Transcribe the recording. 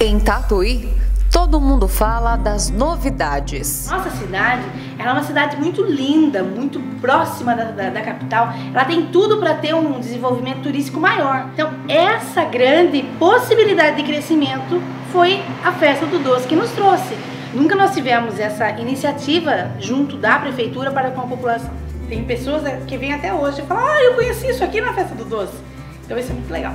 Em Tatuí, todo mundo fala das novidades. Nossa cidade ela é uma cidade muito linda, muito próxima da, da, da capital. Ela tem tudo para ter um desenvolvimento turístico maior. Então, essa grande possibilidade de crescimento foi a festa do doce que nos trouxe. Nunca nós tivemos essa iniciativa junto da prefeitura para com a população. Tem pessoas né, que vêm até hoje e falam: Ah, eu conheci isso aqui na festa do doce. Então, isso é muito legal.